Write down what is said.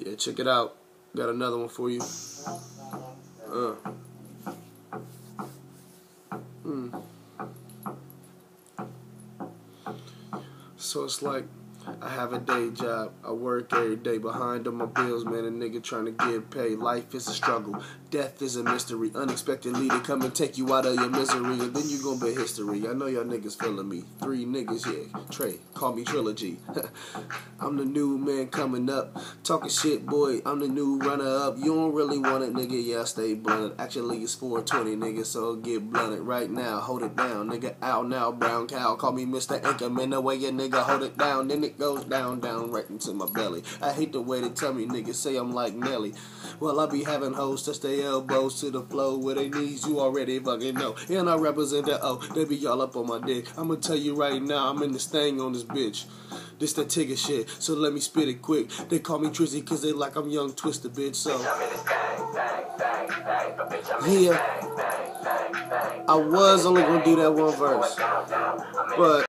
Yeah, check it out. Got another one for you. Uh. Mm. So it's like I have a day job. I work every day behind on my bills, man. A nigga trying to get paid. Life is a struggle. Death is a mystery. Unexpectedly, they come and take you out of your misery. And then you gonna be history. I know y'all niggas feeling me. Three niggas, yeah. Trey, call me Trilogy. I'm the new man coming up. Talking shit, boy. I'm the new runner up. You don't really want it, nigga. Yeah, I stay blunted. Actually, it's 420, nigga. So get blunted right now. Hold it down, nigga. Out now, brown cow. Call me Mr. Anchorman. The way your nigga hold it down. Then it goes down, down, right into my belly. I hate the way they tell me, niggas say I'm like Nelly. Well, I be having hoes touch their elbows to the flow with their knees. You already fucking know. And I represent the O. They be y'all up on my dick. I'ma tell you right now, I'm in this thing on this bitch. This that Tigger shit, so let me spit it quick. They call me Trizzy cause they like I'm young twisted bitch, so. Yeah. I was only gonna do that one verse. But